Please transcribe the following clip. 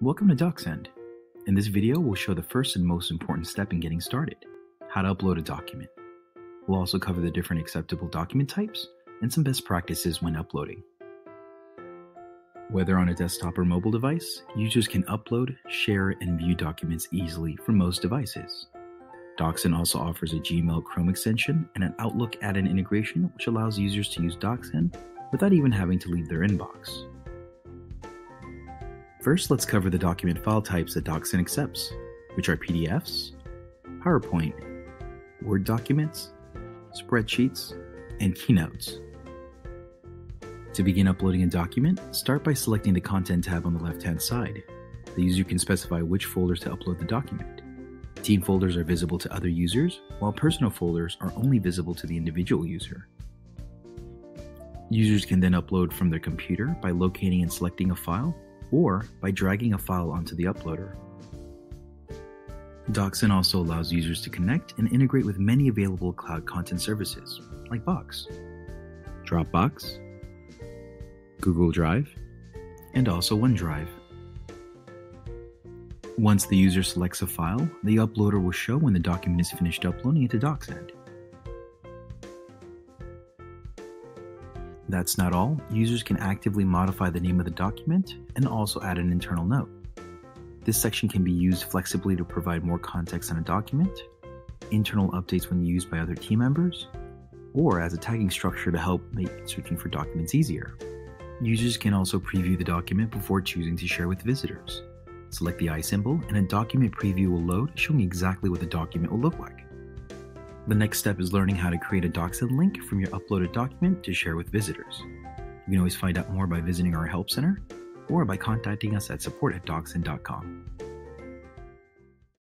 Welcome to DocSend. In this video, we'll show the first and most important step in getting started, how to upload a document. We'll also cover the different acceptable document types and some best practices when uploading. Whether on a desktop or mobile device, users can upload, share, and view documents easily from most devices. DocSend also offers a Gmail Chrome extension and an Outlook add-in integration which allows users to use DocSend without even having to leave their inbox. First, let's cover the document file types that DocSend accepts, which are PDFs, PowerPoint, Word documents, spreadsheets, and keynotes. To begin uploading a document, start by selecting the Content tab on the left-hand side. The user can specify which folders to upload the document. Team folders are visible to other users, while personal folders are only visible to the individual user. Users can then upload from their computer by locating and selecting a file, or by dragging a file onto the uploader. DocSend also allows users to connect and integrate with many available cloud content services, like Box, Dropbox, Google Drive, and also OneDrive. Once the user selects a file, the uploader will show when the document is finished uploading into DocSend. That's not all, users can actively modify the name of the document and also add an internal note. This section can be used flexibly to provide more context on a document, internal updates when used by other team members, or as a tagging structure to help make searching for documents easier. Users can also preview the document before choosing to share with visitors. Select the eye symbol and a document preview will load showing exactly what the document will look like. The next step is learning how to create a DocSend link from your uploaded document to share with visitors. You can always find out more by visiting our Help Center or by contacting us at support at docsend.com.